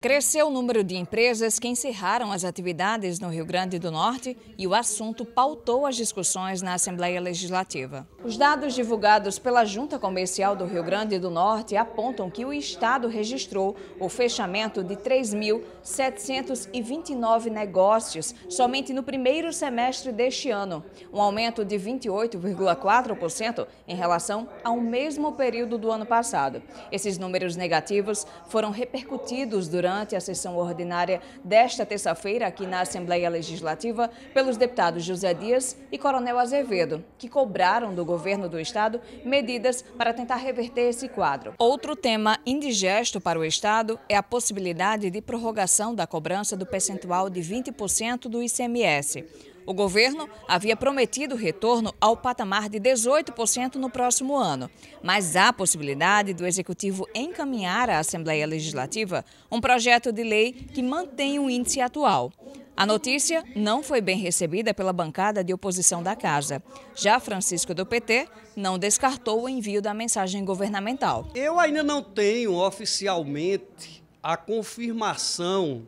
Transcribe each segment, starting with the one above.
Cresceu o número de empresas que encerraram as atividades no Rio Grande do Norte e o assunto pautou as discussões na Assembleia Legislativa. Os dados divulgados pela Junta Comercial do Rio Grande do Norte apontam que o Estado registrou o fechamento de 3.729 negócios somente no primeiro semestre deste ano, um aumento de 28,4% em relação ao mesmo período do ano passado. Esses números negativos foram repercutidos durante durante a sessão ordinária desta terça-feira aqui na Assembleia Legislativa pelos deputados José Dias e Coronel Azevedo, que cobraram do governo do estado medidas para tentar reverter esse quadro. Outro tema indigesto para o estado é a possibilidade de prorrogação da cobrança do percentual de 20% do ICMS. O governo havia prometido retorno ao patamar de 18% no próximo ano, mas há possibilidade do executivo encaminhar à Assembleia Legislativa um projeto de lei que mantém o índice atual. A notícia não foi bem recebida pela bancada de oposição da casa. Já Francisco do PT não descartou o envio da mensagem governamental. Eu ainda não tenho oficialmente a confirmação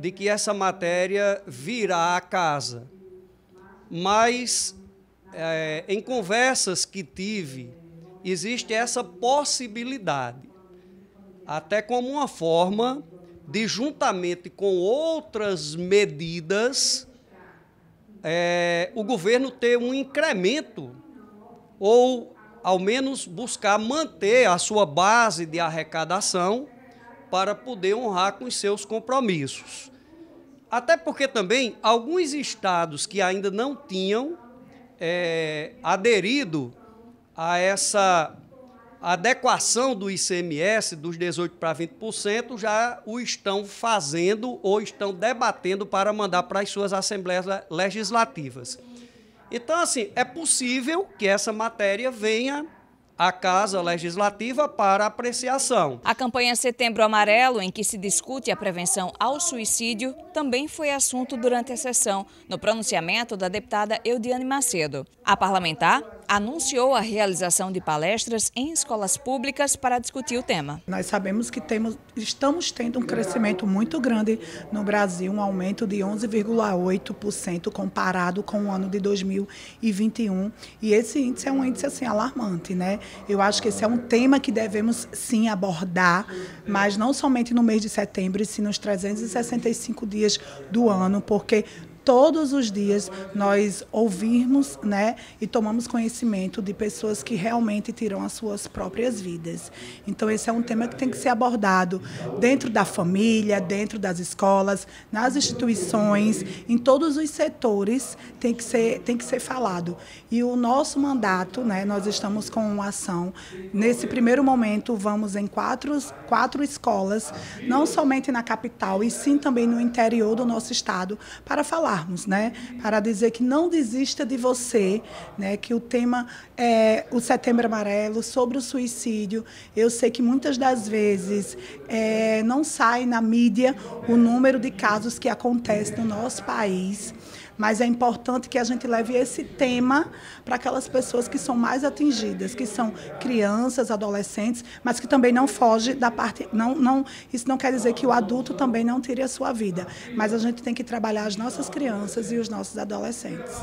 de que essa matéria virá à casa. Mas, é, em conversas que tive, existe essa possibilidade, até como uma forma de, juntamente com outras medidas, é, o governo ter um incremento ou, ao menos, buscar manter a sua base de arrecadação para poder honrar com os seus compromissos. Até porque também alguns estados que ainda não tinham é, aderido a essa adequação do ICMS dos 18% para 20% já o estão fazendo ou estão debatendo para mandar para as suas assembleias legislativas. Então, assim, é possível que essa matéria venha à Casa Legislativa para apreciação. A campanha Setembro Amarelo, em que se discute a prevenção ao suicídio, também foi assunto durante a sessão, no pronunciamento da deputada Eudiane Macedo. A parlamentar anunciou a realização de palestras em escolas públicas para discutir o tema. Nós sabemos que temos, estamos tendo um crescimento muito grande no Brasil, um aumento de 11,8% comparado com o ano de 2021. E esse índice é um índice assim alarmante, né? Eu acho que esse é um tema que devemos sim abordar, mas não somente no mês de setembro, e sim nos 365 dias do ano, porque todos os dias nós ouvirmos né, e tomamos conhecimento de pessoas que realmente tiram as suas próprias vidas. Então, esse é um tema que tem que ser abordado dentro da família, dentro das escolas, nas instituições, em todos os setores tem que ser, tem que ser falado. E o nosso mandato, né, nós estamos com uma ação. Nesse primeiro momento, vamos em quatro, quatro escolas, não somente na capital, e sim também no interior do nosso estado, para falar falarmos, né? Para dizer que não desista de você, né? Que o tema é o Setembro Amarelo sobre o suicídio. Eu sei que muitas das vezes é, não sai na mídia o número de casos que acontecem no nosso país mas é importante que a gente leve esse tema para aquelas pessoas que são mais atingidas, que são crianças, adolescentes, mas que também não foge da parte. Não, não, isso não quer dizer que o adulto também não tire a sua vida, mas a gente tem que trabalhar as nossas crianças e os nossos adolescentes.